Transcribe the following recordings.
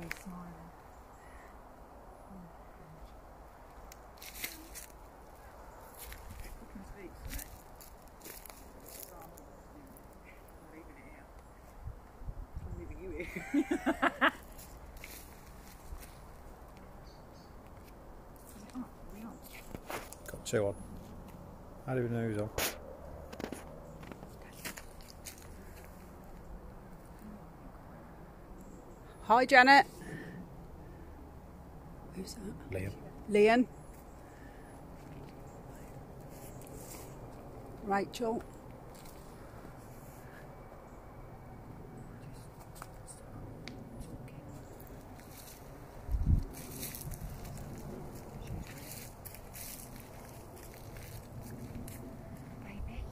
He's smiling. Got two on. I don't even know who's on. Hi, Janet. Who's that? Liam. Leon. Rachel. Baby.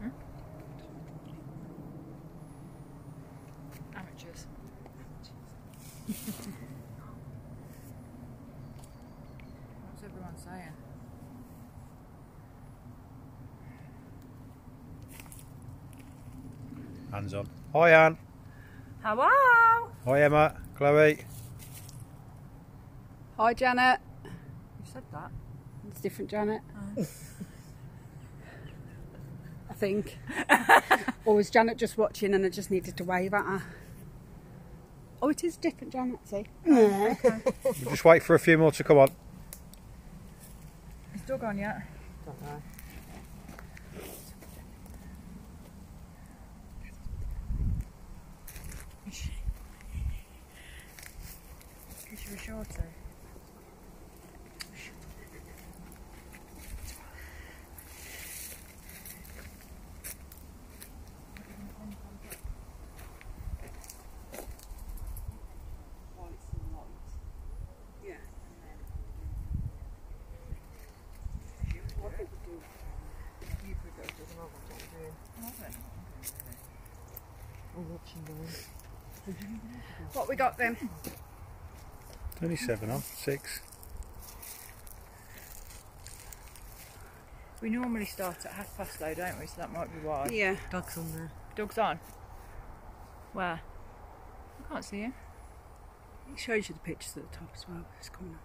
Hmm? Amateurs. What's everyone saying? Hands on. Hi Anne. Hello! Hi Emma. Chloe. Hi, Janet. You said that. It's different, Janet. Oh. I think. or was Janet just watching and I just needed to wave at her? Oh, it is different, Janet. See? Oh, we'll just wait for a few more to come on. Is dog on yet? Don't know. Yeah. What we got then? Only seven on. Six. We normally start at half past though, don't we? So that might be why. Yeah. Dog's on there. Dog's on. Where? I can't see him. It shows you the pictures at the top as well. It's coming up.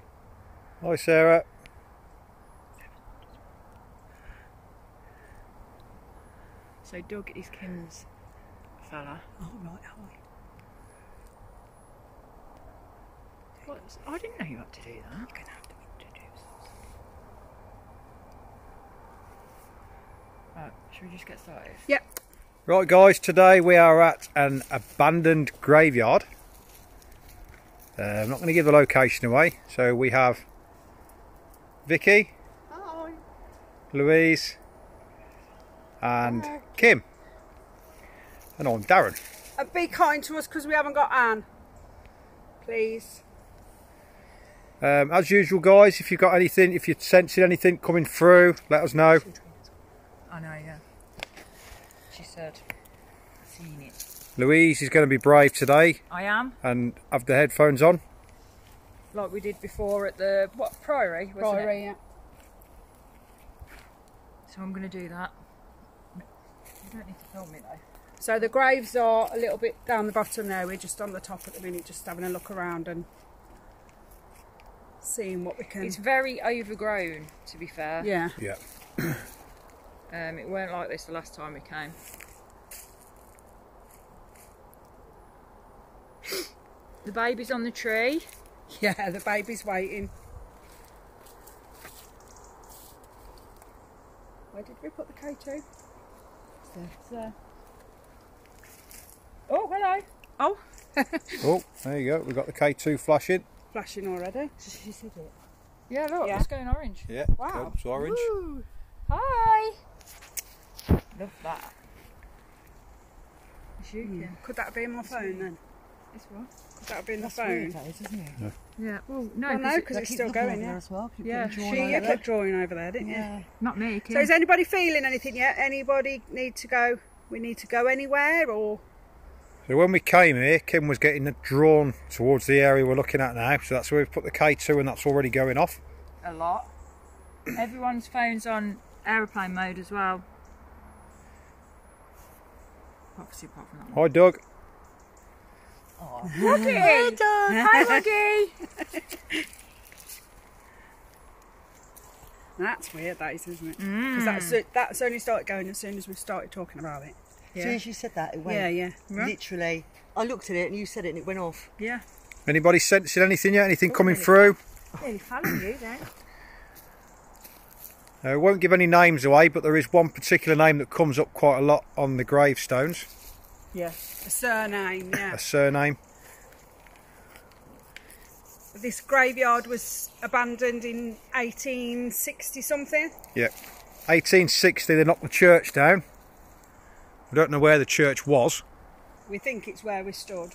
Hi Sarah. So dog is Kim's fella. Oh, right. Hi. What? I didn't know you had to do that. You're going to have to introduce us. Right, should we just get started? Yep. Right guys, today we are at an abandoned graveyard. Uh, I'm not going to give the location away. So we have Vicki, Hi. Louise and Kim. And I'm Darren. And be kind to us because we haven't got Anne. Please. Um, as usual guys, if you've got anything, if you're sensing anything coming through, let us know. I know, yeah. She said, seen it. Louise is going to be brave today I am, and have the headphones on. like we did before at the, what, Priory, wasn't it? Priory, yeah. So I'm going to do that. You don't need to film me though. So the graves are a little bit down the bottom there. We're just on the top at the minute, just having a look around and seeing what we can. It's very overgrown, to be fair. yeah. Yeah. Um, it weren't like this the last time we came. The baby's on the tree. Yeah, the baby's waiting. Where did we put the K2? So. Oh, hello. Oh, Oh, there you go. We've got the K2 flashing. Flashing already. She said it. Yeah, look, Yeah. it's going orange. Yeah. Wow. It's orange. Woo. Hi. Love that. It's you, Hmm. Kim. Could that be in my phone then? It's what? Could that be in the That's weird, phone? that is, isn't it? Yeah. Well, no, Well, no, 'cause it- because it's still going, there yeah. as well. Keep Yeah, getting She over you kept drawing over there, didn't you? Yeah. not me, Kim. So is anybody feeling anything yet? Anybody need to go? We need to go anywhere or? So when we came here, Kim was getting drawn towards the area we're looking at now. So that's where we've put the K2 and that's already going off. a lot. Everyone's phone's on aeroplane mode as well. Obviously, apart from that Hi, Doug. one. Woogie! Hi, Woogie! That's weird, that is, isn't it? Mm. That's, that's only started going as soon as we started talking about it. As soon as you said that, it went. Yeah, yeah. Literally. I looked at it and you said it and it went off. Yeah. Anybody sensing anything yet? Anything coming through? Nearly following you then. Uh, I won't give any names away, but there is one particular name that comes up quite a lot on the gravestones. Yeah. A surname, yeah. A surname. this graveyard was abandoned in 1860 something. Yeah. 1860, they knocked the church down. I don't know where the church was. We think it's where we stood.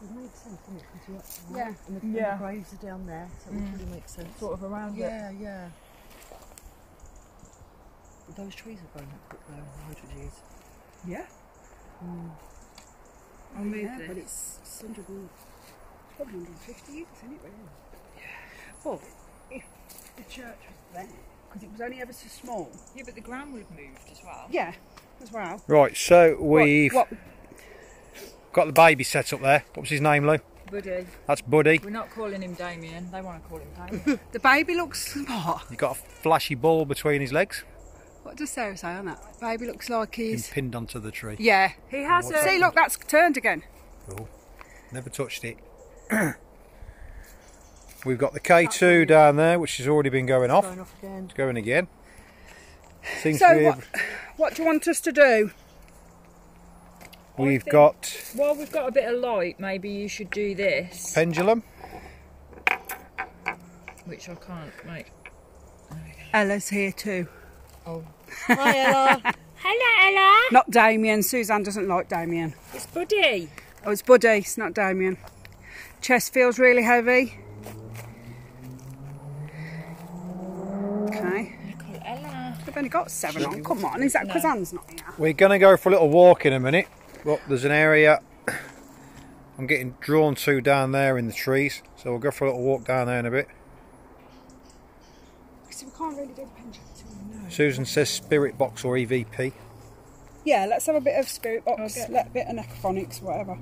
It makes sense, doesn't it? 'Cause you're up Yeah. And the, Yeah. the graves are down there, so it really makes sense. Mm. Sort of around it. Yeah, yeah. Those trees have grown that quick though in hundred years. Yeah. Mm. I'll move yeah, this. but it's, it's 100 and, it's probably 150 years, isn't it, really? Yeah. But if the church was there, because it was only ever so small. Yeah, but the ground would have moved as well. Yeah, as well. Right, so we've What, what, got the baby set up there. What was his name, Lou? Buddy. That's Buddy. We're not calling him Damien. They want to call him Damien. the baby looks what? He's got a flashy ball between his legs. What does Sarah say on that? Baby looks like He's he's. pinned onto the tree. Yeah. he has a. Uh, See, look, that's turned again. Cool. Never touched it. We've got the K2 down there, which has already been going off. Going off again. It's going again. Seems So to be. what, what do you want us to do? We've think- got While we've got a bit of light, maybe you should do this, pendulum. which I can't make. Ella's here too. Oh. Hi Ella. Hello, Ella. Not Damien. Suzanne doesn't like Damien. It's Buddy. Oh, it's Buddy, it's not Damien. Chest feels really heavy. Okay. Call Ella. They've only got seven on. Come on, is that because Anne's not here? We're going to go for a little walk in a minute. But there's an area I'm getting drawn to down there in the trees. So we'll go for a little walk down there in a bit. See, we can't really do the pendulum. Susan says spirit box or E EVP. Yeah, let's have a bit of spirit box, Okay. let a bit of necrophonics, whatever.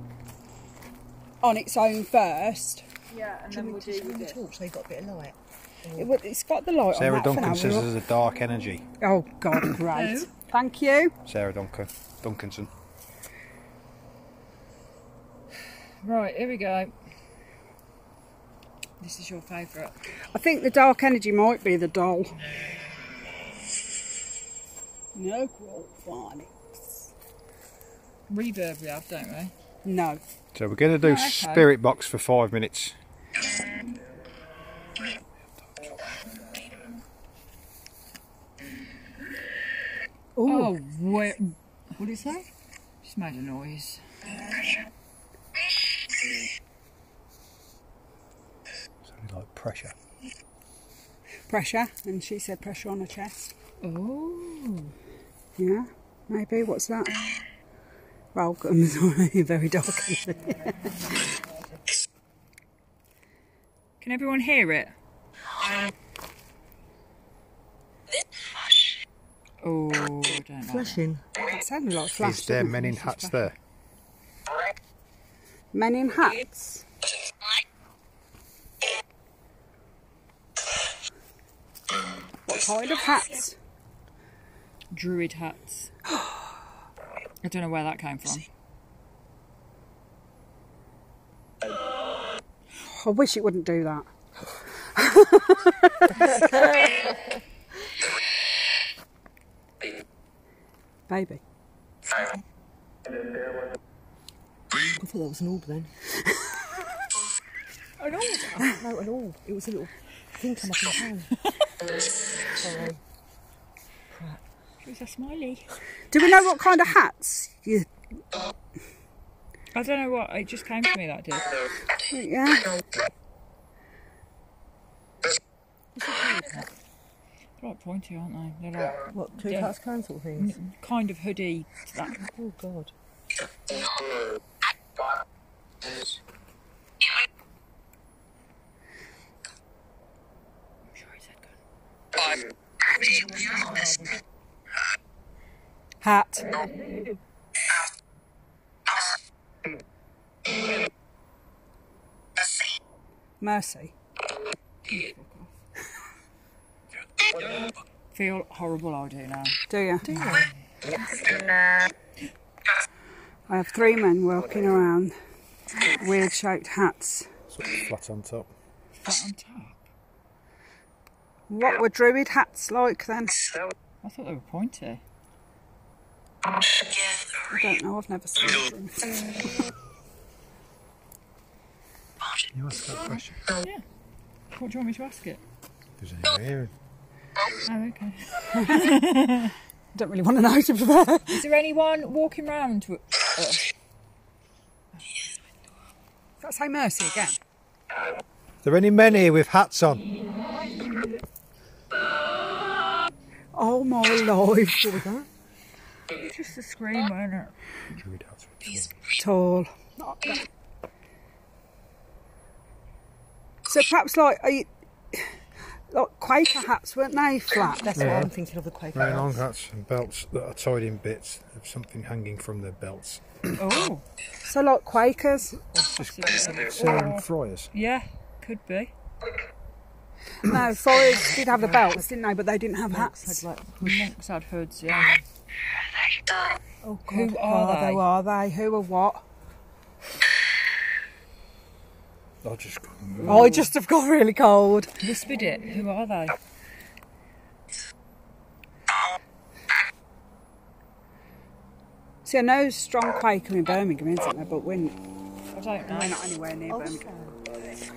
On its own first. Yeah, and Can then we we'll just do ring the this. torch so you got a bit of light? It, would- it's got the light Sarah on that for Duncan now. says there's a dark energy. Oh God, great. Thank you. Sarah Duncan. Duncanson. Right, here we go. This is your favourite. I think the dark energy might be the doll. No phonics. Reverb we have, don't we? No. So we're going to do okay. spirit box for five minutes. Oh, oh what? What did it say? Just made a noise. Something like pressure. Pressure, and she said pressure on her chest. Oh. Yeah, maybe. What's that? Welcome. It's already very dark. Can everyone hear it? Um, Oh, I don't know. Flashing. it sounded like flash. Is there men in hats flashing. there? Men in hats. What kind of hats? Druid hats. I don't know where that came from. I wish it wouldn't do that. Baby. I thought that was an orb then. An orb? No, an orb. It was a little thing come up in my hand. Sorry. It's a smiley. Do we know what kind of hats? You, I don't know what, it just came to me that did. yeah. They're pointy, aren't they? They're like What, two Yeah. parts can sort of things? Mm, mm. kind of hoodie. That. Oh god. I'm sure he said gun. Hat. Mercy. Feel horrible I do now. Do you? Do you? I have three men walking around, weird shaped hats. Flat on top. Flat on top. What were druid hats like then? I thought they were pointy. I don't know, I've never seen them. You ask that question. What do you want me to ask it? There's anyone here. Oh, okay. I don't really want to know to be fair. Is there anyone walking around? With, uh, Does that say mercy again? Are there any men here with hats on? Oh my life. What was that? just a scream, wasn't it? Druid. Tall. Not. So perhaps like, are you, like Quaker hats, weren't they flat? That's what I'm thinking of the Quaker. Very long hats. hats and belts that are tied in bits of something hanging from their belts. Oh, So like Quakers? Sarah Friars. yeah, could be. No, Friars did have the belts, didn't they? But they didn't have hats. Had like monks had hoods, yeah. Oh, Who God. are Oh, they? Who are they? Who are what? I just oh, I just have got really cold. Whispered it. Who are they? See, I know strong Quaker in Birmingham, isn't there? But we're, we're I don't know. we're not anywhere near oh, Birmingham.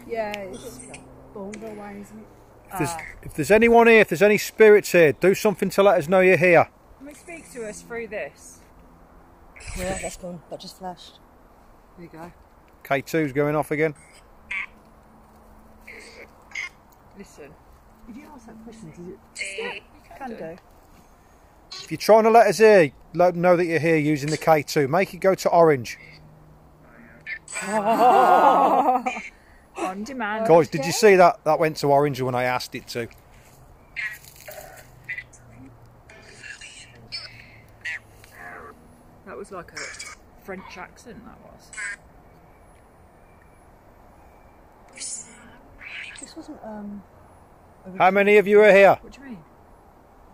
Yeah, it's Bournville way, isn't it? If there's, if there's anyone here, if there's any spirits here, do something to let us know you're here. Can we speak to us through this? Yeah, that's gone. That just flashed. There you go. K2's going off again. Listen. If you ask that question, does it? Can do. If you're trying to let us hear, let know that you're here using the K2. Make it go to orange. On demand. Guys, did you see that? That went to orange when I asked it to. That was like a French accent, that was. This wasn't um. a How many of you are here? What do you mean?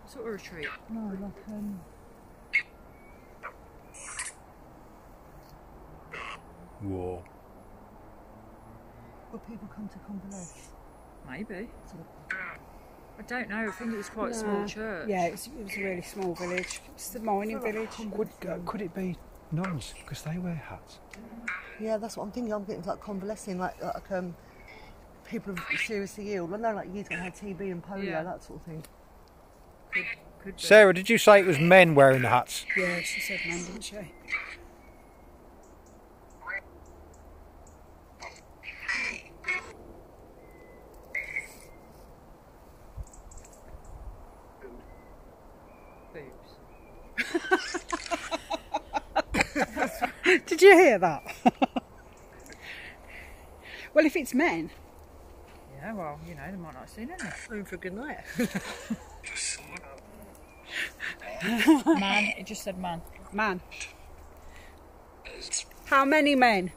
Sort of retreat. No, like um. Whoa. Where people come to convalesce. Maybe. I don't know. I think it was quite a small church. Yeah, it was, it was a really small village. It's the mining village. Could, uh, could it be nuns? Because they wear hats. Yeah, that's what I'm thinking. I'm getting like convalescing, like like um. People are seriously ill. I know, like years ago, had TB and polio, Yeah. that sort of thing. Could, could be. Sarah, did you say it was men wearing the hats? Yeah, she said men, didn't she? Boobs. Did you hear that? well, if it's men, Yeah, well, you know, they might not have seen any. Room for a good night. Man, it just said man. man. How many men?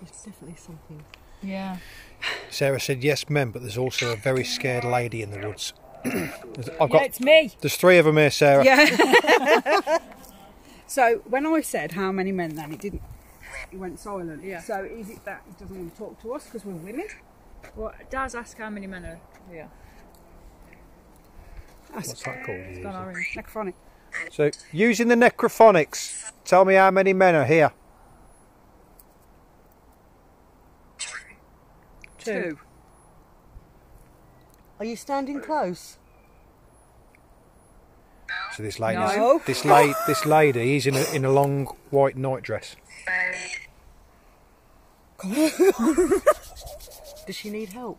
There's definitely something. Yeah. Sarah said yes, men, but there's also a very scared lady in the woods. There's- I've Yeah, it's me. There's three of them here, Sarah. Yeah. so when I said how many men, then it didn't. It went silent. Yeah. So is it that he doesn't want to talk to us because we're women? Well, does ask how many men are here. What's that called? It's gone orange. Necrophonic. So, using the necrophonics, tell me how many men are here. Two. Two. Are you standing close? So this lady, No. this lady, this lady, is in a in a long white nightdress. Does she need help?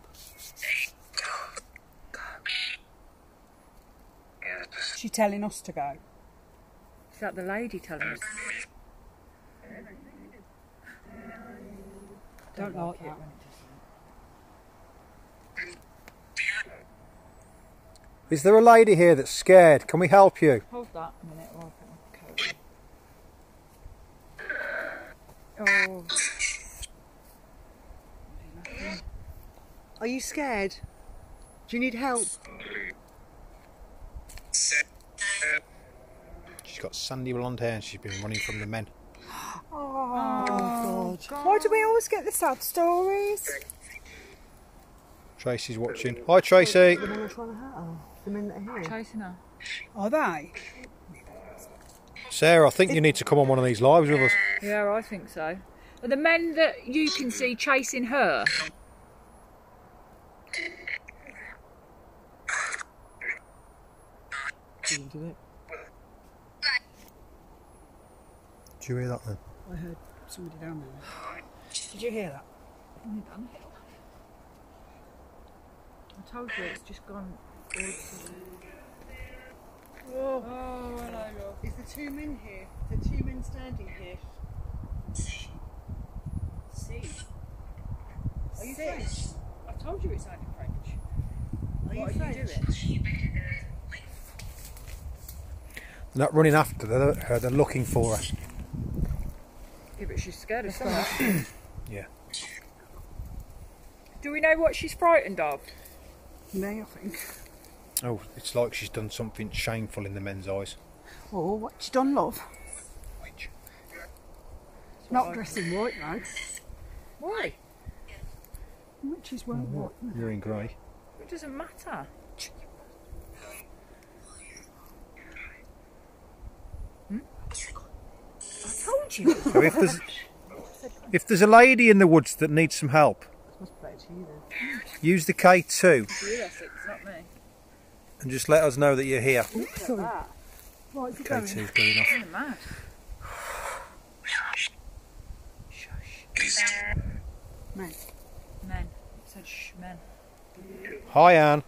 She's telling us to go. Is that the lady telling us? Don't like that. Is there a lady here that's scared? Can we help you? Hold that a minute while I put my coat on. Oh, Are you scared? Do you need help? She's got sandy blonde hair and she's been running from the men. Oh, God. Why do we always get the sad stories? Tracy's watching. Hi Tracy. The men are trying to hurt her. The men that are here. chasing her. Are they? Sarah, I think you need to come on one of these lives with us. Yeah, I think so. Are the men that you can see chasing her? Do you hear that then? I heard somebody down there. Did you hear that? I told you it's just gone. Oh, hello, love. Is the two men here? The two men standing here? See. Are you Sis. French? I told you it sounded French. Are you What are you doing? They're not running after her, her, they're looking for her. Yeah, but she's scared of something. Yeah. Do we know what she's frightened of? Me, I think. Oh, it's like she's done something shameful in the men's eyes. Oh, what she done, love? Which? Not dressing white, though. Why? Which is wearing white. You're in grey. It doesn't matter. Hmm? I told you. So if there's if there's a lady in the woods that needs some help, Must play to you use the K2 you, Essex, not me. and just let us know that you're here. Sorry. Right, is it going? K2's going off. You're. Man. Men. It said shh, men. Hi Anne.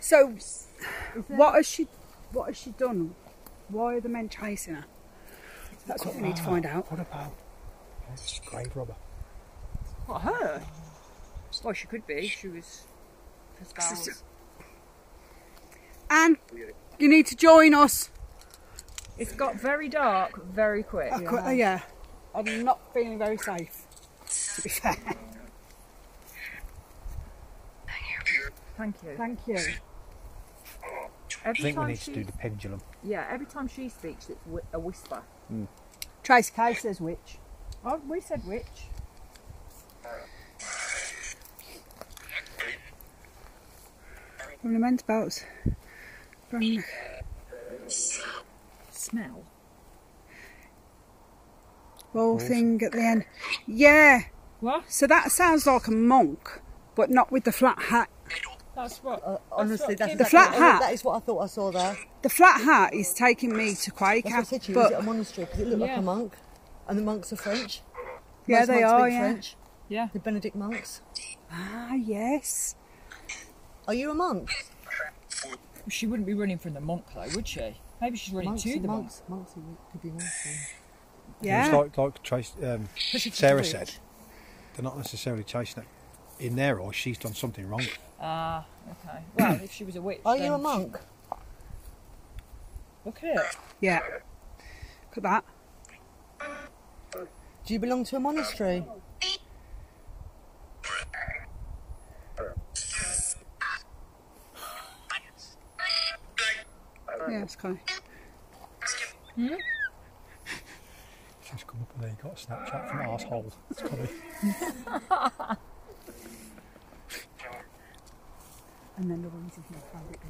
So, what has she? What has she done? Why are the men chasing her? That's what we need to find out. What about grave robber? What, her? Well, she could be. She was for. Anne, you need to join us. It's got very dark very quick. I cou- uh, yeah, I'm not feeling very safe. To be fair. Thank you. Thank you. I Every think we time need to do the pendulum. Yeah, every time she speaks, it's wi- a whisper. Hmm. Trace K says which. Oh, we said which. From the men's belts. From Smell. Whole thing at the end. Yeah. What? So that sounds like a monk, but not with the flat hat. That's what. Uh, honestly, that's The flat hat. That is what I thought I saw there. The flat hat is taking me to That's what I said to you. Is it a monastery? Because it looked like a monk. And the monks are French. yeah, Most they monks are. Yeah. French. Yeah. The Benedict monks. Ah, yes. Are you a monk? She wouldn't be running from the monk though, would she? Maybe she's running Monks, to the monk. monks, monks could be monks. then. Yeah. It's like, like Trace, um, Sarah said, they're not necessarily chasing it. In their eyes, she's done something wrong. Ah, okay. Well, if she was a witch. Are then you a she- monk? Look at it. Yeah. Look at that. Do you belong to a monastery? Yeah, it's kind She's come up and there, you got a Snapchat from arsehole. It's funny. And then the ones in my private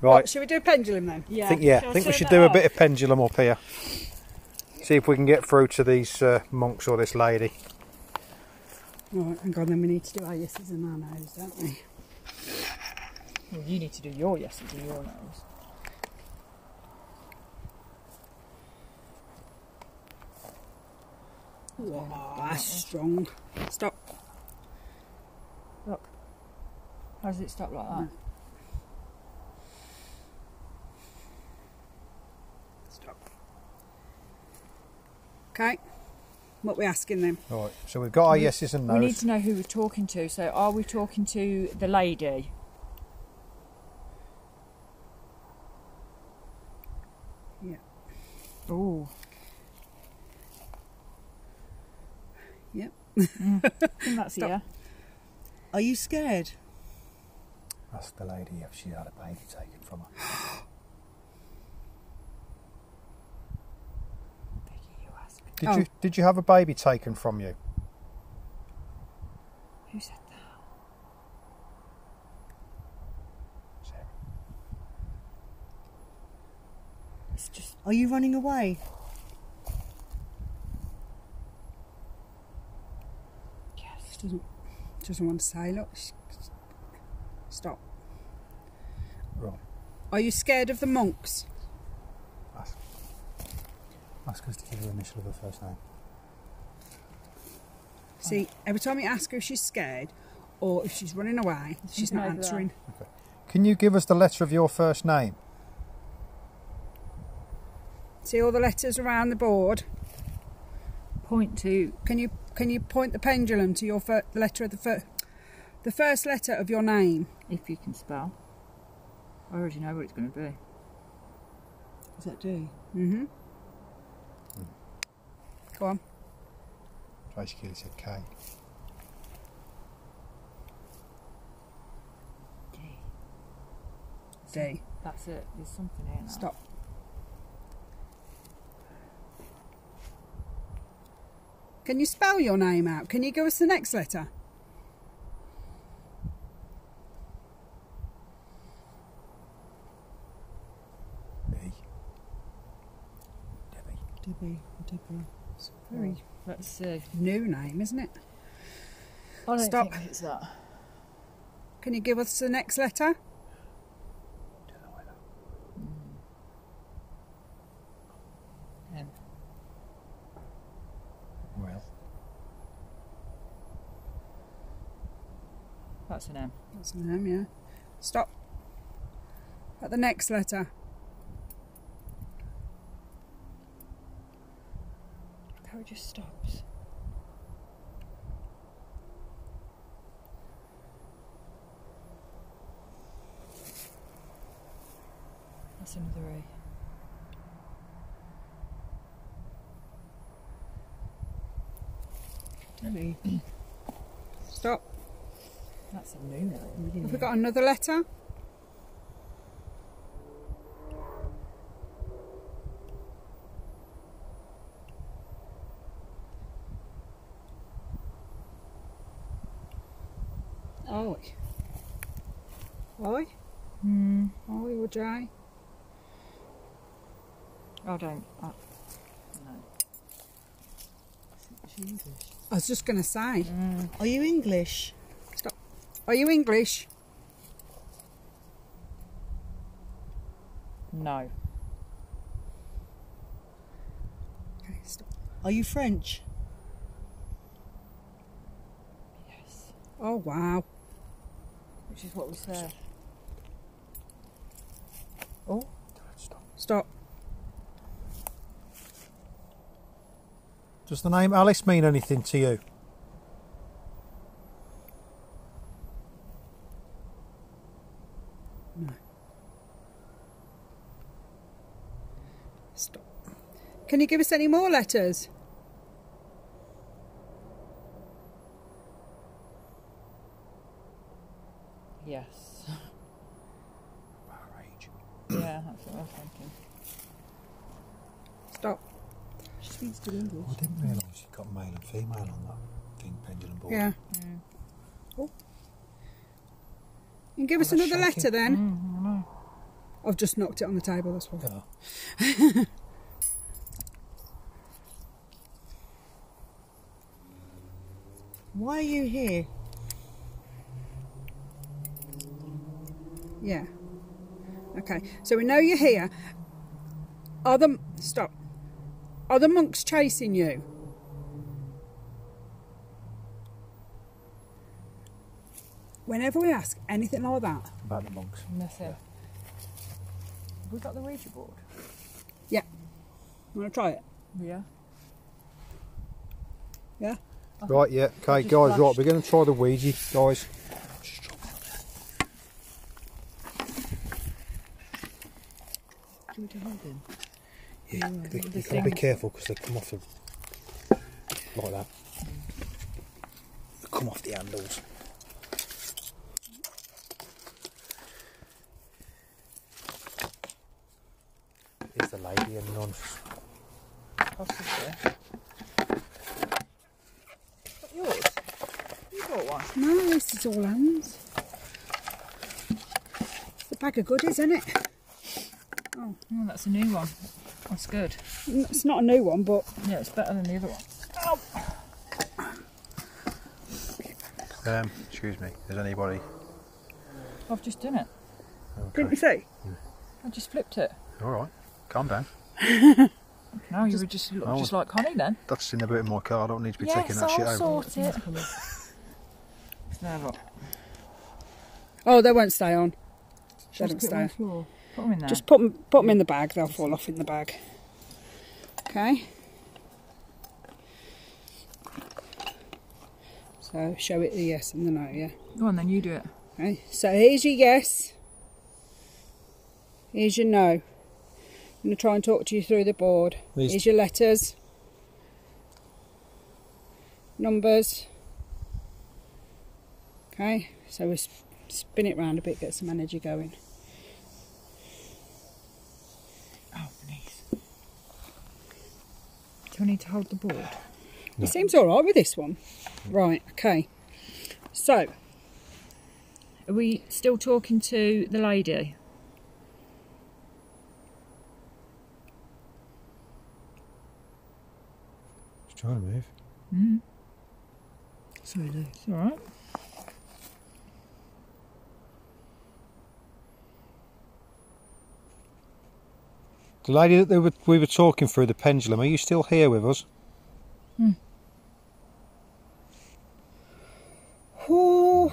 Right, Should we do a pendulum then? Yeah. I think yeah, I think we should do a bit of pendulum up here. See if we can get through to these uh, monks or this lady. Right, hang on, then we need to do our yeses and our no's, don't we? Well, you need to do your yeses and your no's. Wow, that's strong. Stop. Look. How does it stop like that? Stop. Okay. what we're asking them. Right, so we've got our yeses and We need to know who we're talking to. So, are we talking to the lady? Yeah. Oh, Yep. Mm. I think that's Stop. yeah. Are you scared? Ask the lady if she had a baby taken from her. Vicki, you ask. Did Oh. you did you have a baby taken from you? Who said that? Sarah. It's just Are you running away? She yes. doesn't, doesn't want to say, look, sh- stop. Right. Are you scared of the monks? Ask. Ask us to give her the initial of her first name. See, every time you ask her if she's scared or if she's running away, she's not over there. answering. Can you give us the letter of your first name? See all the letters around the board? Point to Can you can you point the pendulum to your fir- the letter of the first the first letter of your name? if you can spell. I already know what it's going to be. Is that D? Mm-hmm. Go on. Basically, it said K. D. D. That's it. There's something here now. Stop. Can you spell your name out? Can you give us the next letter? Very oh. Let's see. new name, isn't it? I don't Stop. think it's that. Can you give us the next letter? Don't know whether. Well, That's an M. That's an M, yeah. Stop. At the next letter. It just stops. That's another A. Debbie. Stop. That's a new name. Have we got another letter? Ollie or I don't. I, no. I was just going to say. Mm. Are you English? Stop. Are you English? No. Okay, stop. Are you French? Yes. Oh, wow. Which is what we said. Oh, stop. Stop. Does the name Alice mean anything to you? Stop. Can you give us any more letters? Yes. Our age. yeah, that's what I was thinking. Stop. She speaks good English. I didn't realise you got male and female on that thing pendulum board. Yeah. Mm. Oh. And give us Oh, another shaking. letter then. Mm. I've just knocked it on the table, that's why. Yeah. Why are you here? Yeah. Okay, so we know you're here. Are the stop? Are the monks chasing you? Whenever we ask anything like that, About the monks. Nothing. Have we got the Ouija board? yeah. Want to try it? Yeah. Yeah. Right, yeah. Okay, just guys, right, we're going to try the Ouija, guys. Yeah, they, the you got to be careful because they come off the, like that. They come off the handles. Lady and none. Possibly. Is that yours? You bought one. No, this is all Anne's. It's a bag of goodies, isn't it? Oh, that's a new one. That's good. It's not a new one, but Yeah, it's better than the other one. Um, excuse me, is anybody? I've just done it. didn't you see? I just flipped it. Alright, calm down. No, you were just look just like Connie then. That's in the boot of my car, I don't need to be yes, taking that I'll shit over. sort it. Now look. Oh, they won't stay on. They Just don't put them stay on on. the floor. Put them in there. Just put them, put them in the bag. They'll fall off in the bag. Okay. So show it the yes and the no. Yeah. Go on then, you do it. Okay. So here's your yes. Here's your no. I'm going to try and talk to you through the board. These- Here's your letters. Numbers. Okay. So we spin it round a bit, get some energy going. Oh, nice. Do I need to hold the board? It seems all right with this one. Right, okay. So, Are we still talking to the lady? Trying to move. Mm. sorry, Lou. It's all right. The lady that they were, we were talking through the pendulum, are you still here with us? Ooh.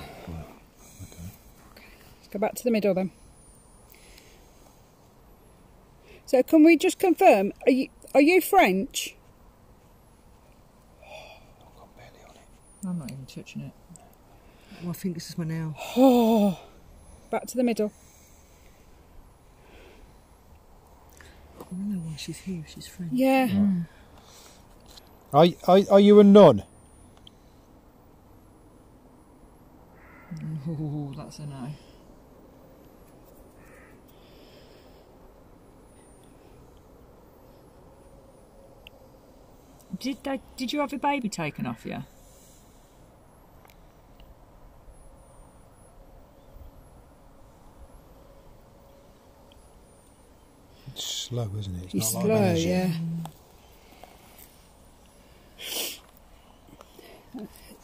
Let's go back to the middle then. So, can we just confirm? Are you are you French? I'm not even touching it. Oh, my fingers is my nail. Oh, back to the middle. I don't know why she's here. She's French. Yeah. Mm. Are, are, are you a nun? Oh, that's a no. Did they? Did you have a baby taken off you? Slow, isn't it? It's He's not slow, like yeah.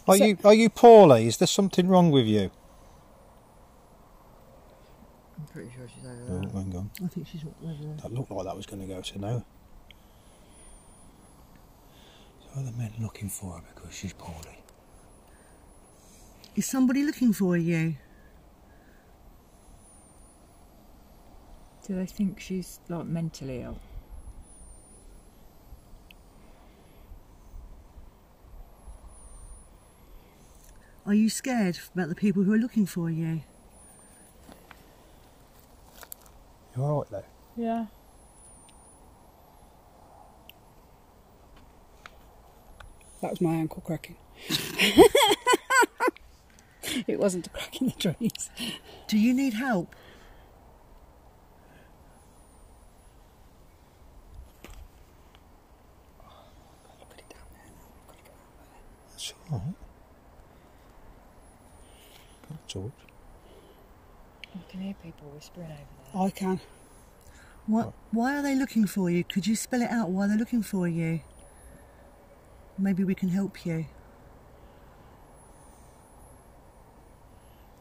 Are So- you are you poorly? Is there something wrong with you? I'm pretty sure she's over Oh, hang on. I think she's over there. That looked like that was going to go to no. So are the men looking for her because she's poorly? Is somebody looking for you? Do they think she's like mentally ill? Are you scared about the people who are looking for you? You're all right though? Yeah. That was my ankle cracking. it wasn't a crack in the trees. Do you need help? Put it down there. Got to go out there. That's all right. Can't talk. I can hear people whispering over there. I can. What? Why are they looking for you? Could you spell it out? Why they're looking for you? Maybe we can help you.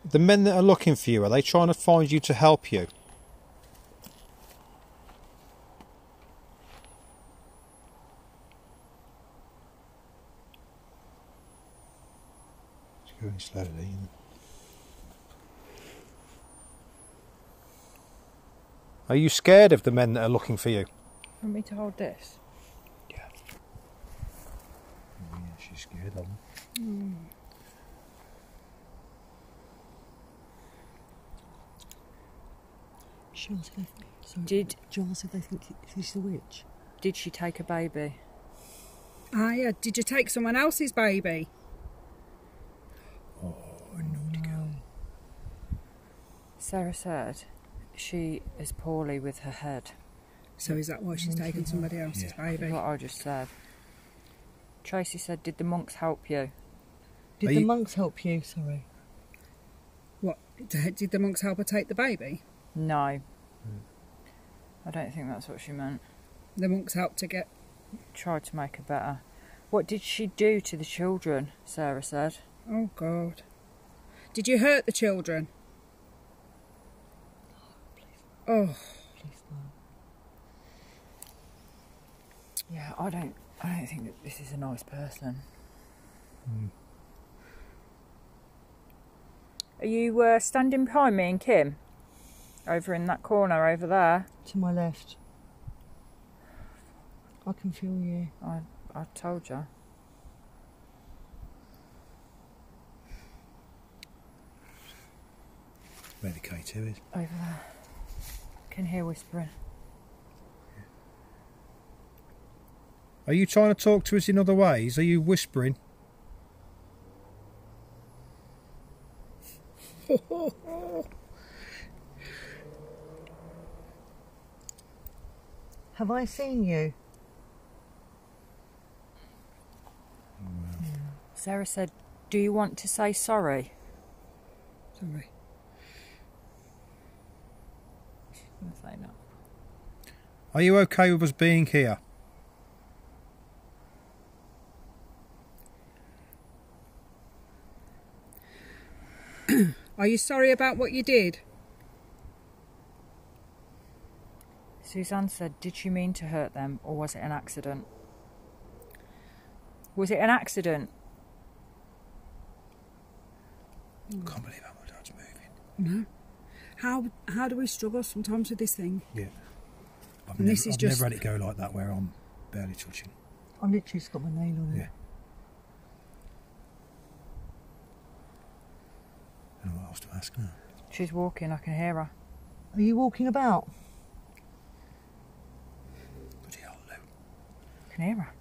The men that are looking for you, are they trying to find you to help you? It's going slowly. Are you scared of the men that are looking for you? Want me to hold this? Yeah. She's scared of them. She asked if they, sorry, Did do you ask if they think she's a witch? did she take a baby? Ah, yeah. Did you take someone else's baby? Oh, naughty girl. Sarah said she is poorly with her head. So is that why she's mm-hmm. taken somebody else's Yeah. baby? What I just said. Tracy said, "Did the monks help you?" Did Are the you- monks help you? Sorry. What? Did did the monks help her take the baby? No. Hmm. I don't think that's what she meant. The monks helped to get. Tried to make her better. What did she do to the children? Sarah said. Oh God. Did you hurt the children? Oh, Please no. Yeah, I don't. I don't think that this is a nice person. Are you uh, standing behind me and Kim? Over in that corner over there. To my left. I can feel you. I I told you. Where the K2 is. Over there. Can hear whispering. Are you trying to talk to us in other ways? Are you whispering? Have I seen you? Hmm. Sarah said, "Do you want to say sorry?" sorry. I'm gonna say no. Are you okay with us being here? Are you sorry about what you did? Suzanne said, "Did she mean to hurt them, or was it an accident?" Was it an accident? I Can't believe how my dad's moving. No. How how do we struggle sometimes with this thing? Yeah. I've, And never, this is I've just- never had it go like that where I'm barely touching. I've literally just got my nail on it. Yeah. I don't know what else to ask now. She's walking. I can hear her. Are you walking about? Bloody hell, Lou. I can hear her.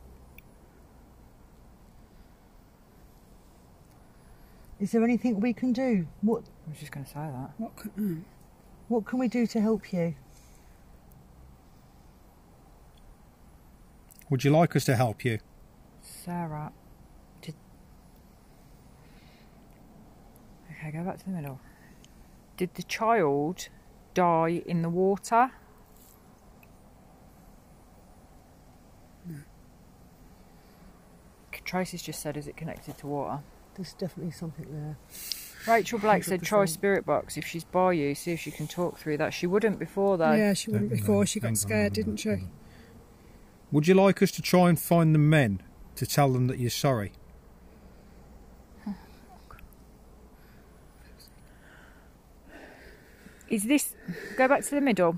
Is there anything we can do? What I was just going to say that. What? Can, mm. What can we do to help you? Would you like us to help you? Sarah, did. Okay, go back to the middle. Did the child die in the water? Tracy's just said, is it connected to water? There's definitely something there. Rachel Blake said, try Spirit Box if she's by you, see if she can talk through that. She wouldn't before, though. Yeah, she wouldn't Hang on, before she got on, scared, hang didn't she? Would you like us to try and find the men to tell them that you're sorry? Is this. Go back to the middle.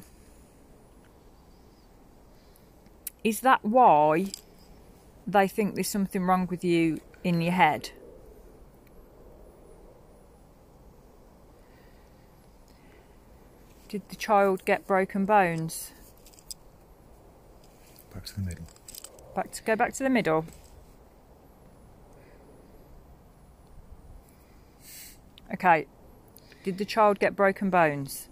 Is that why they think there's something wrong with you in your head? Did the child get broken bones? Back to the middle. Back to go back to the middle. Okay. Did the child get broken bones?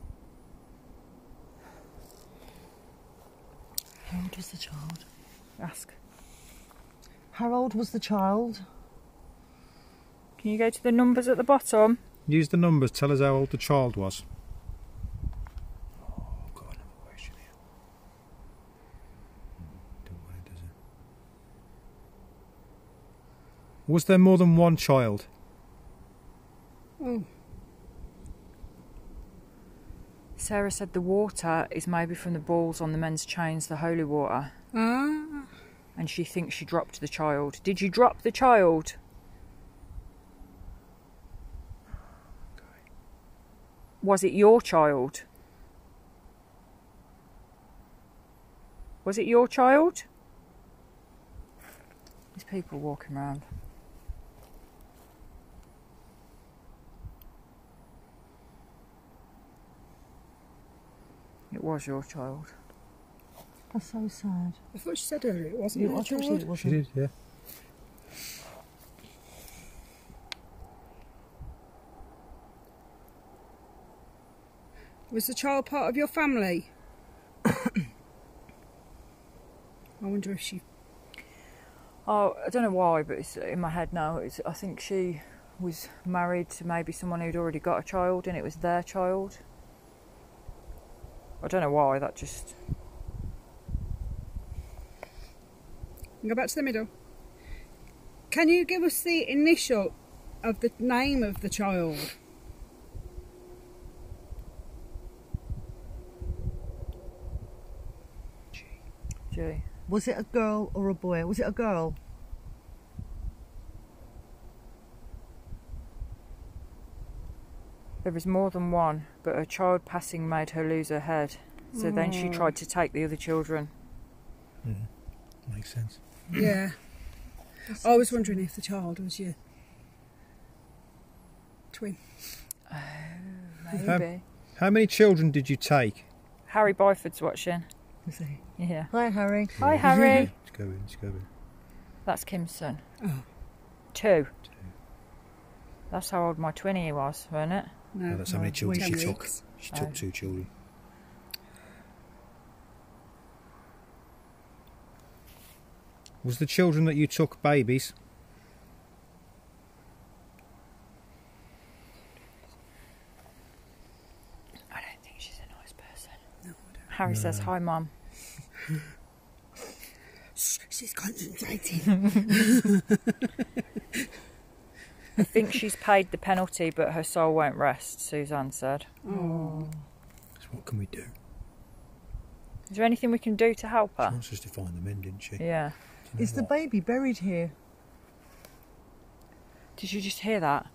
How old was the child? Ask. How old was the child? Can you go to the numbers at the bottom? Use the numbers. Tell us how old the child was. Oh, I've got another question here. Hmm, Don't want it, does it? Was there more than one child? Oh, Sarah said the water is maybe from the balls on the men's chains, the holy water, ah, and she thinks she dropped the child. Did you drop the child? Was it your child? Was it your child? There's people walking around. Was your child. That's so sad. I thought she said earlier it wasn't You, her I thought she child. it wasn't. She did, yeah. Was the child part of your family? I wonder if she. Oh, I don't know why, but it's in my head now. It's, I think she was married to maybe someone who'd already got a child, and it was their child. I don't know why. That just Go back to the middle. Can you give us the initial of the name of the child? gee. Was it a girl or a boy? Was it a girl? There was more than one, but her child passing made her lose her head. So then she mm. tried to take the other children. Mm. Makes sense. Yeah. I was wondering if the child was your twin. Uh, maybe. How many children did you take? Harry Byford's watching. Was he? Yeah. Hi, Harry. Hi, Harry. Let's go in, let's go in. That's Kim's son. Oh. Two. That's how old my twinny was, wasn't it? No, Oh, that's how many children ten she took. weeks. She took two children. Was the children that you took babies? I don't think she's a nice person. No, I don't. Harry says, Hi, Mum. She's concentrating. I think she's paid the penalty, but her soul won't rest, Suzanne said. oh. So what can we do? Is there anything we can do to help her? She her? wants us to find the men, didn't she? Yeah. Is the baby buried here? Did you just hear that?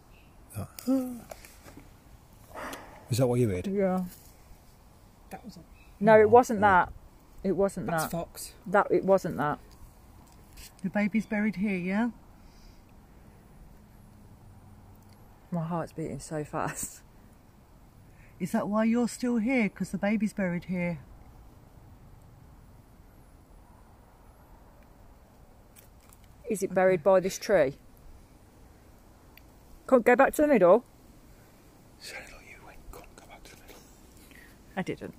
Is that what you heard? Yeah. That was a, No, it wasn't that. It wasn't that's that. Fox. That it wasn't that. The baby's buried here, yeah? My heart's beating so fast. Is that why you're still here? Because the baby's buried here. Is it buried by this tree? Can't go back to the middle. Sounded like you went, "Come on, go back to the middle." I didn't.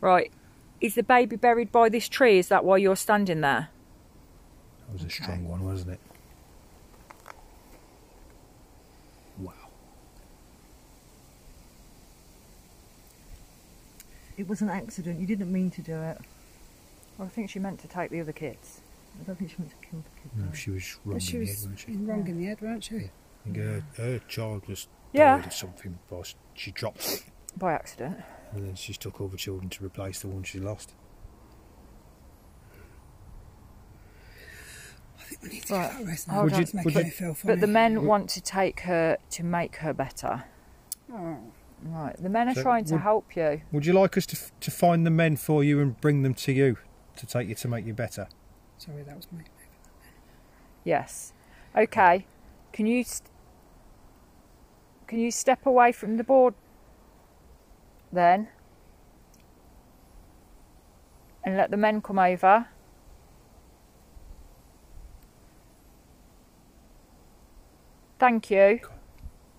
Right. Is the baby buried by this tree? Is that why you're standing there? That was a strong one, wasn't it? It was an accident. You didn't mean to do it. Well, I think she meant to take the other kids. I don't think she meant to kill the kid. No, though. she was wrong she in the was head, wasn't she? wrong in the head, weren't she? I think her, her child was Yeah. died of something, but she dropped it, By accident. and then she took all the children to replace the one she lost. I think we need to Right. get rest now. Would you- It's would making you- feel funny. But the men want to take her to make her better. Oh. Right. The men are So trying to would- help you. Would you like us to, f- to find the men for you and bring them to you to take you to make you better? Sorry, that was me. Yes. Okay. Can you st- can you step away from the board then? And let the men come over. Thank you.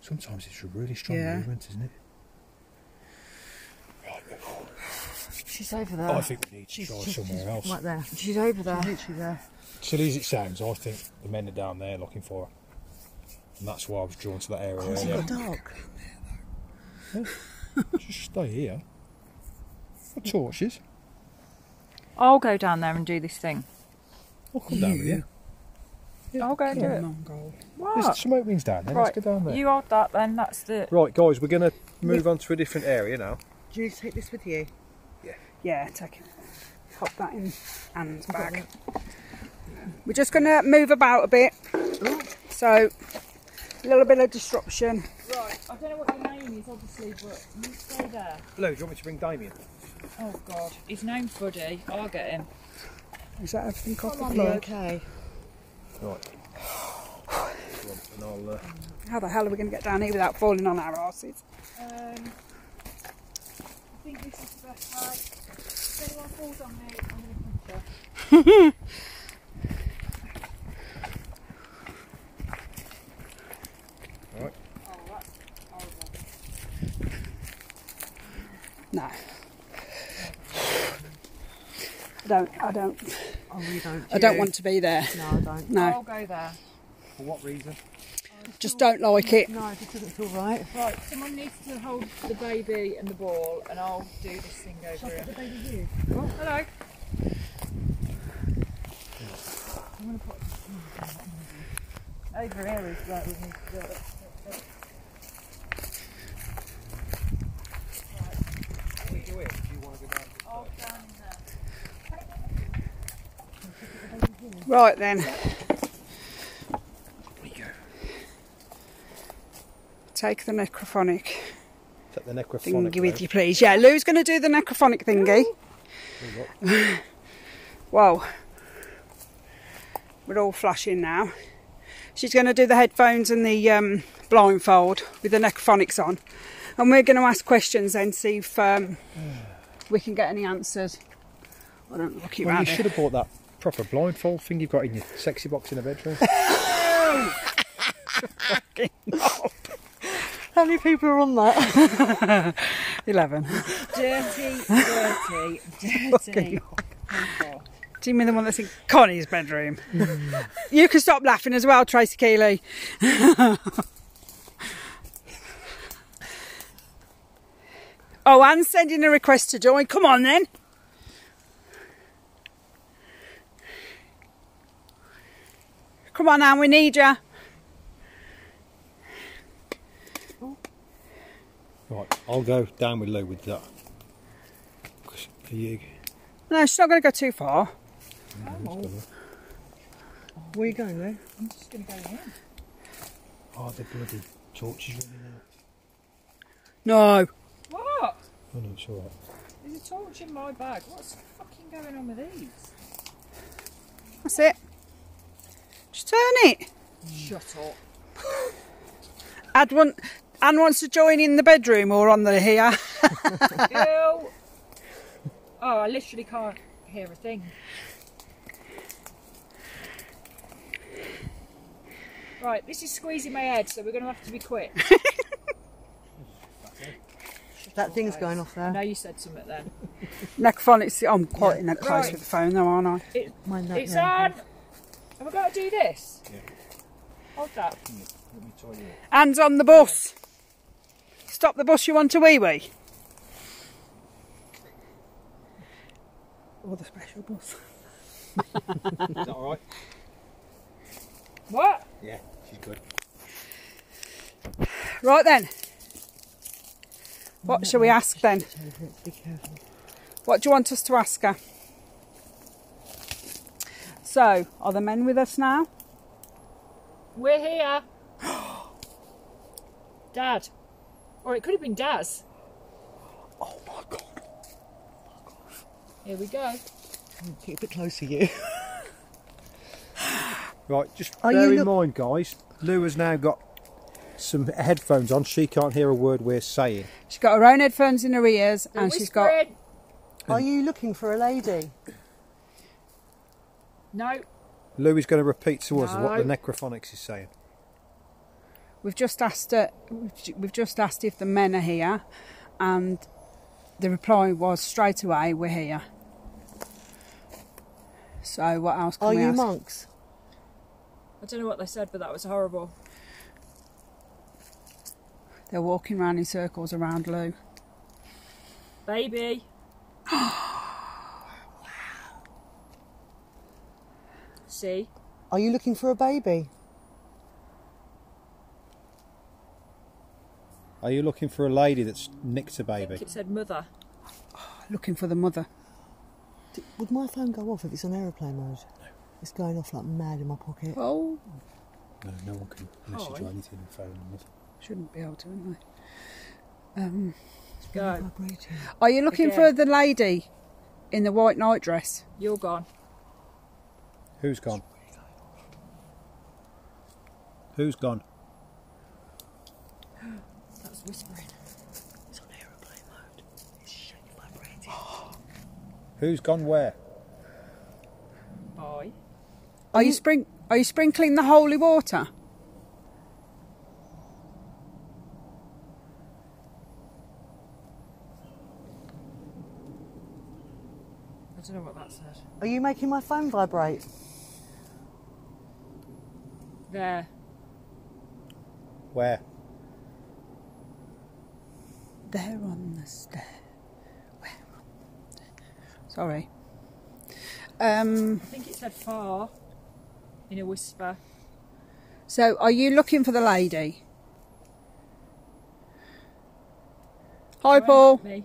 Sometimes it's a really strong Yeah. movement, isn't it? She's over there. Oh, I think we need to try somewhere else. Right there. She's over there. Literally there. Silly as it sounds, I think the men are down there looking for her. And that's why I was drawn to that area Oh, It's earlier. got dark. Just stay here. Got torches. I'll go down there and do this thing. I'll come down with you. I'll go and do it. Mongol. There's What? smoke rings down there. Right. Let's go down there. You hold that then. That's the. Right, guys, we're going to move on to a different area now. Do you need to take this with you? Yeah, take it. Pop that in Anne's bag. We're just going to move about a bit. So, a little bit of disruption. Right. I don't know what your name is, obviously, but you stay there. Lou, do you want me to bring Damien? Oh God. His name's Buddy. I'll get him. Is that everything off the Are floor? okay? Right. And I'll, uh, How the hell are we going to get down here without falling on our asses? Um, I think this is the best way. Me, I'm going to punch her. right. Oh, that's horrible. No. I don't. I don't. Oh, I really don't. I don't want to be there. No, I don't. No, I'll go there. For what reason? Just don't like it. No, it just doesn't feel right. Right, someone needs to hold the baby and the ball, and I'll do this thing over here. Oh, hello. I'm going to put over here is where we need to do it. We do it. Do you want to go down? I'll down in there. Right then, we go. Take the necrophonic Take the necrophonic. thingy with you, please. Yeah, Lou's going to do the necrophonic thingy. Whoa. We're all flashing now. She's going to do the headphones and the um, blindfold with the necrophonics on. And we're going to ask questions and see if um, we can get any answers. I don't look you Well, you should have bought that proper blindfold thing you've got in your sexy box in the bedroom. How many people are on that? 11. Dirty, dirty, dirty. Do you mean the one that's in Connie's bedroom? you can stop laughing as well, Tracy Keeley. oh, Anne's sending a request to join. Come on then. Come on, Anne, we need you. Right, I'll go down with Lou with that. 'Cause Are you? No, she's not going to go too far. Where are you going, Lou? I'm just going to go in. Oh, the bloody torch is running out. No. What? Oh no, it's alright. There's a torch in my bag. What's fucking going on with these? That's it. Just turn it. Shut up. Ad want, Anne wants to join in the bedroom or on the here. Oh, I literally can't hear a thing. Right, this is squeezing my head, so we're going to have to be quick. That thing's going off I there. know you said something then. Necrophonics. I'm quite in that close Right. with the phone, though, aren't I? It, Mind that, it's yeah. on. Have we got to do this? Yeah. Hold that. Let me tell you. Hands on the bus. Stop the bus. You want to wee wee? Or the special bus. Is that alright? What? Yeah, she's good. Right then. What shall we ask then? Be careful. What do you want us to ask her? So, are the men with us now? We're here. Dad. Or it could have been Daz. Oh my god. Here we go. Keep it close to you. Right, just Are bear you in look- mind, guys. Lou has now got some headphones on. She can't hear a word we're saying. She's got her own headphones in her ears They're and she's got. whispering. Are you looking for a lady? No. Lou is going to repeat to us what the necrophonics is saying. We've just asked her, we've just asked if the men are here, and the reply was straight away, "We're here." So what else can Are we you ask? monks? I don't know what they said, but that was horrible. They're walking around in circles around Lou. Baby. wow. See? Are you looking for a baby? Are you looking for a lady that's nicked a I think baby? it said mother. Looking for the mother. D- Would my phone go off if it's on aeroplane mode? It's going off like mad in my pocket. Oh, No, no one can message Oh, or anything on phone. nothing. shouldn't be able to, wouldn't they? Um, Go. Vibrating. are you looking Again. for the lady in the white night dress? You're gone. Who's gone? Who's gone? That was whispering. It's on aeroplane mode. It's shake vibrating. Who's gone where? Bye. Are you spring? Are you sprinkling the holy water? I don't know what that said. Are you making my phone vibrate? There. Where? There on the stair. Where? Sorry. Um, I think it said far in a whisper. so, are you looking for the lady? Hi, Paul. Me.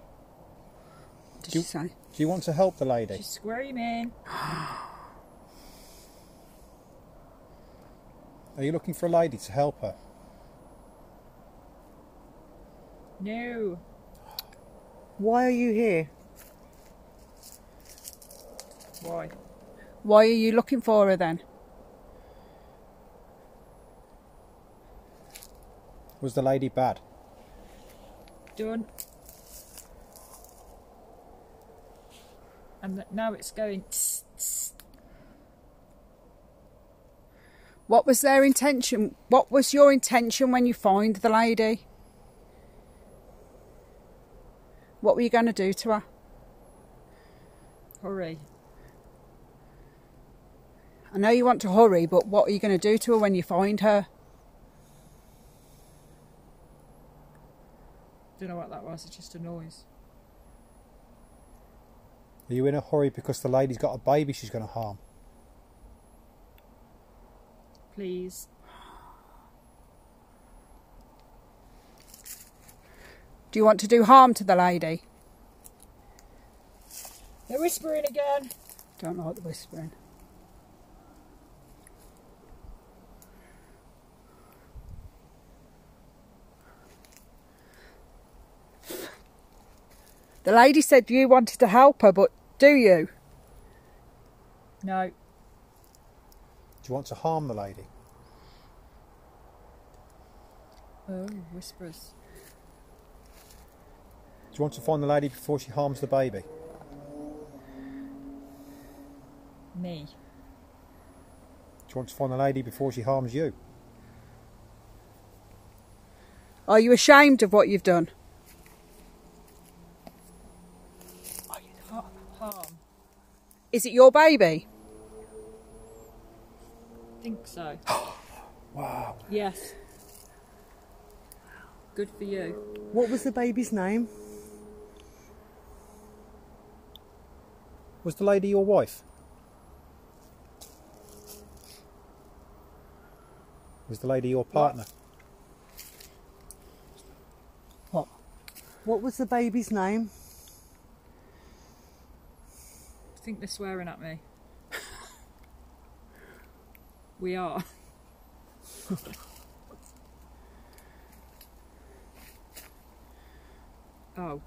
Did Do- she say? Do you want to help the lady? She's screaming. Are you looking for a lady to help her? No. Why are you here? Why? Why are you looking for her then? Was the lady bad? Done. And now it's going. Tss, tss. What was their intention? What was your intention when you found the lady? What were you going to do to her? Hurry. I know you want to hurry, but what are you going to do to her when you find her? Don't know what that was. It's just a noise. Are you in a hurry because the lady's got a baby she's going to harm? Please. Do you want to do harm to the lady? They're whispering again. Don't like the whispering. The lady said you wanted to help her, but do you? No. Do you want to harm the lady? Oh, whispers. Do you want to find the lady before she harms the baby? Me. Do you want to find the lady before she harms you? Are you ashamed of what you've done? Ha- harm. Is it your baby? I Think so. Wow. Yes. Good for you. What was the baby's name? Was the lady your wife? Was the lady your partner? What? What was the baby's name? I think they're swearing at me. we are. oh,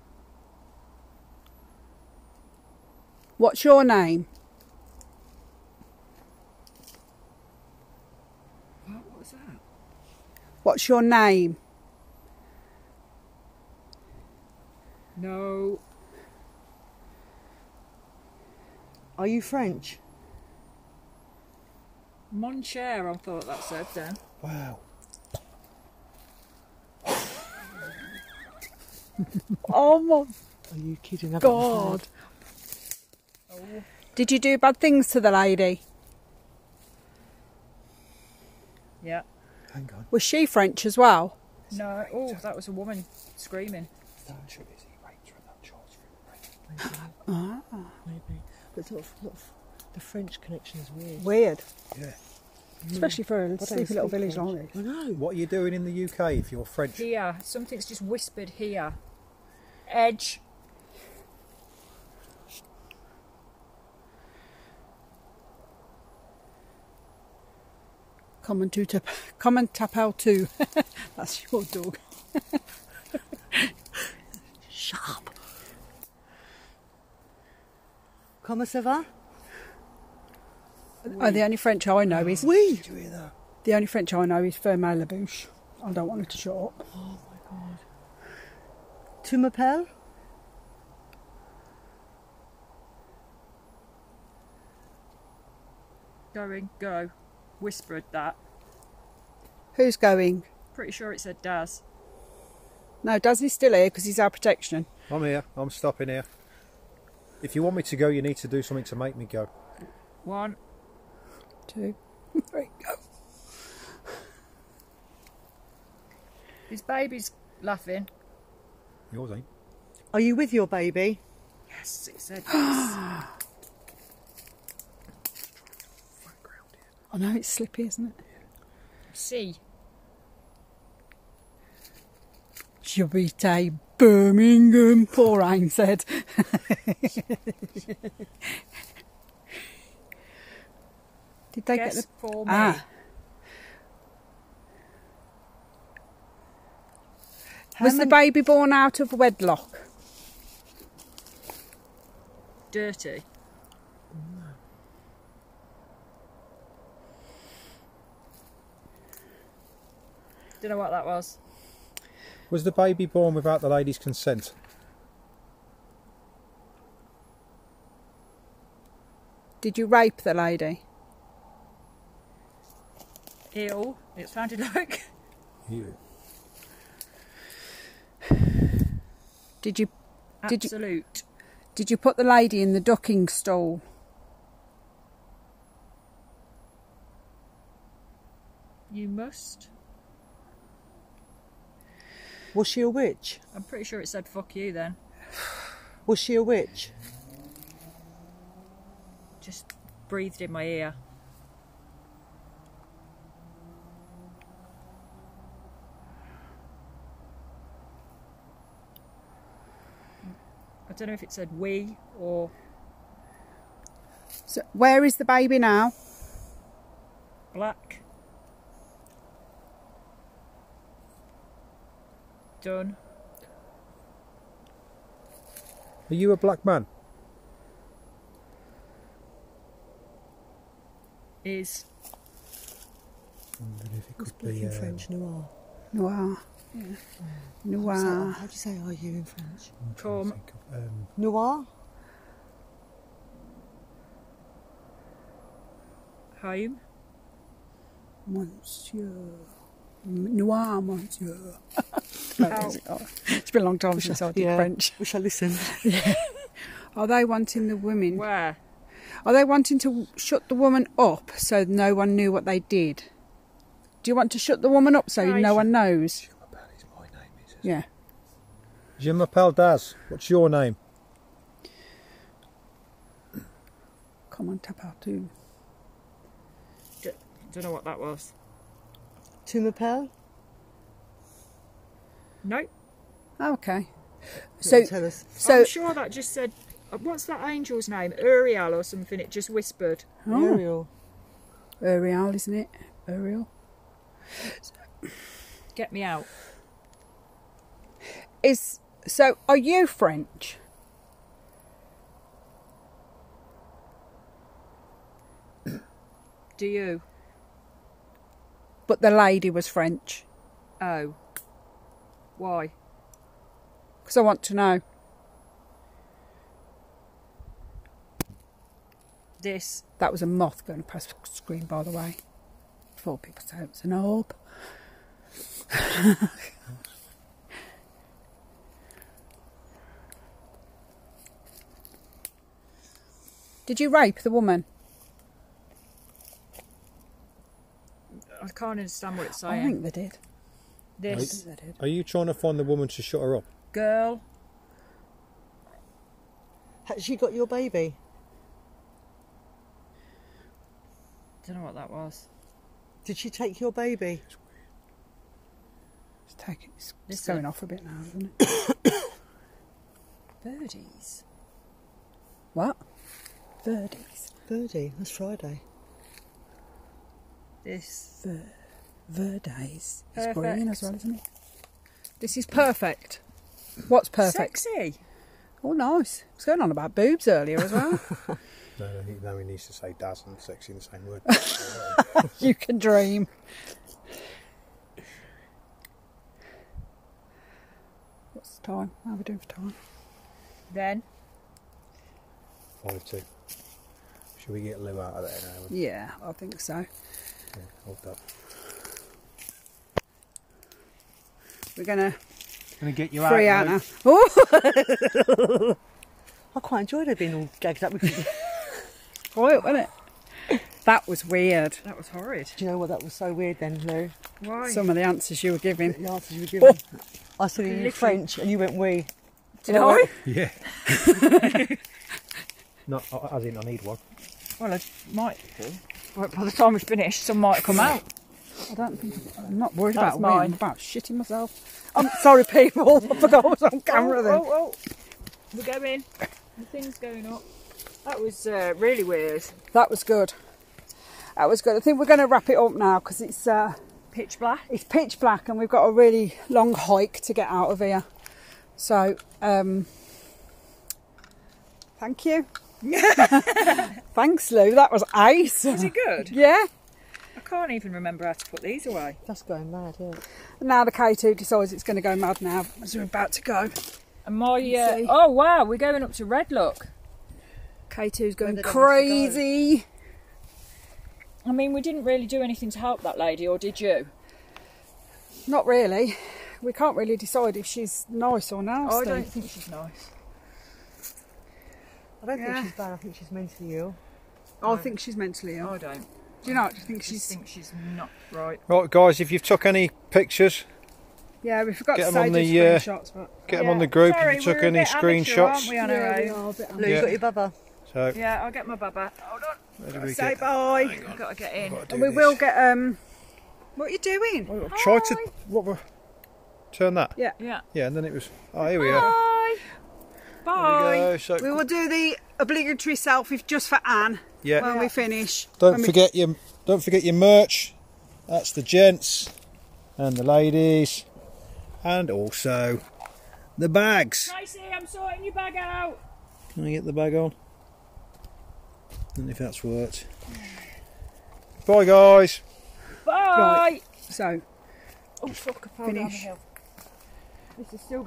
What's your name? what, was that? What's your name? No. Are you French? Mon cher, I thought that said then. Wow. Oh my Are you kidding? I've god. Did you do bad things to the lady? Yeah. Hang on. Was she French as well? No. Oh, that was a woman screaming. Ah. Maybe. But sort of, sort of, the French connection is weird. Weird. Yeah. Especially for a don't sleepy little speak village French. like I know. What are you doing in the UK if you're French? Here. Something's just whispered here. Edge. Come and tap, come and out too. That's your dog. Sharp. Comment ça va? Oh, the only French I know is We. Did you hear that? the only French I know is Fermat La Bouche. I don't want her to shut up. Oh my god. Tu m'appelles? Going, go. Whispered that. Who's going? Pretty sure it said Daz. No, Daz is still here because he's our protection. I'm here. I'm stopping here. If you want me to go, you need to do something to make me go. One, two, three, go. His baby's laughing. Yours ain't. Are you with your baby? Yes, it said yes. I know it's slippy, isn't it? C. Jubite Birmingham, poor Ayn said. Did they Guess get the. for me. Ah, How was the baby born out of wedlock? Dirty. Don't know what that was. Was the baby born without the lady's consent? Did you rape the lady? Ew. It sounded like. You. Did you Did you- Absolute. did you put the lady in the ducking stool? You must. Was she a witch? I'm pretty sure it said fuck you then. Was she a witch? Just breathed in my ear. I don't know if it said we or So where is the baby now? black. Done. Are you a black man? Is wondered if it could be. in uh, French? Noir. Noir. Yeah. Noir. How do you say are you in French? I'm trying to Come. think of, um, Noir? home. Monsieur. Noir, monsieur. How- oh. oh, it's been a long time since I did Yeah. French. Wish I listened. Are they wanting the women? Where? Are they wanting to shut the woman up so no one knew what they did? Do you want to shut the woman up so Right. no one knows? That is my name, is? Yeah. Je m'appelle Daz. What's your name? Come on, tap out too. Don't know what that was. Tu m'appelles? Nope. Okay. So, tell us. so I'm sure that just said. uh, What's that angel's name? Uriel or something. It just whispered. oh, Uriel. Uriel, isn't it? Uriel. Get me out. Is so? Are you French? Do you? But the lady was French. Oh. Why? Because I want to know. This. That was a moth going past the screen, by the way. Before people say it was an orb. Did you rape the woman? I can't understand what it's saying. I think they did. This They did. Are you trying to find the woman to shut her up? girl. Has she got your baby? Don't know what that was. Did she take your baby? It's, taking, it's, it's going off a bit now, isn't it? Birdies. what? Birdies. Birdie. That's Friday. This. Ver, Verdays. It's green as well, isn't it? This is perfect. What's perfect? Sexy. Oh, nice. It's going on about boobs earlier as well. No, no, he, no, he needs to say Daz and sexy in the same word. You can dream. What's the time? How are we doing for time? Then Five two. Should we get Lou out of there now? Yeah, I think so. Yeah, hold up. We're gonna Gonna get you free out Lou. now. Oh, I quite enjoyed it being all gagged up. Do quiet, wasn't it? That was weird. that was horrid. Do you know what? That was so weird then, Lou. Why? Some of the answers you were giving. The answers you were oh. giving. I said in Literally. French and you went we. Did I? Yeah. Not uh, as in I need one. Well, I might do. Right, by the time we finish, some might come out. I don't think I'm not worried That's about mine. mine. I'm about shitting myself. I'm sorry, people. I forgot I was on camera oh, then. oh, oh. We're going. The thing's going up. That was uh, really weird. That was good. That was good. I think we're going to wrap it up now because it's uh, Pitch black. it's pitch black and we've got a really long hike to get out of here. So, um, thank you. Thanks, Lou. That was ace. Is it good? Yeah. I can't even remember how to put these away. That's going mad, yeah. Now the K2 decides it's going to go mad now as we're about to go. And my uh, oh wow, we're going up to Red Look. K2's going Where they want us to go. crazy. I mean, we didn't really do anything to help that lady, or did you? Not really. We can't really decide if she's nice or nasty. I don't think she's nice. I don't Yeah. think she's bad. I think she's mentally ill. I think she's mentally ill. I don't. Do you not? Do you think I just she's? think she's not right. Right, guys, if you've took any pictures, Yeah, we forgot Get to 'em say on the, uh, screenshots, but get them on the group Sorry, if you took we're a any bit amateur, screenshots. aren't we, on our yeah, we own? are a bit Lou, Yeah. you got your bubba? So, Yeah, I'll get my baba. Hold on, where did we Say get? bye. I've got to get in. Gotta do And we this. will get um. What are you doing? Try to what? were- Turn that. Yeah. Yeah. Yeah, and then it was. Oh, here we are. Bye. There Bye. we go. So, We will do the obligatory selfie just for Anne yeah. when we finish. Don't When we- forget your don't forget your merch. That's the gents and the ladies, and also the bags. Tracy, I'm sorting your bag out. Can I get the bag on? And if that's worked. Bye, guys. Bye. Right. So Oh fuck! I fell down the Finish. hill. This is still.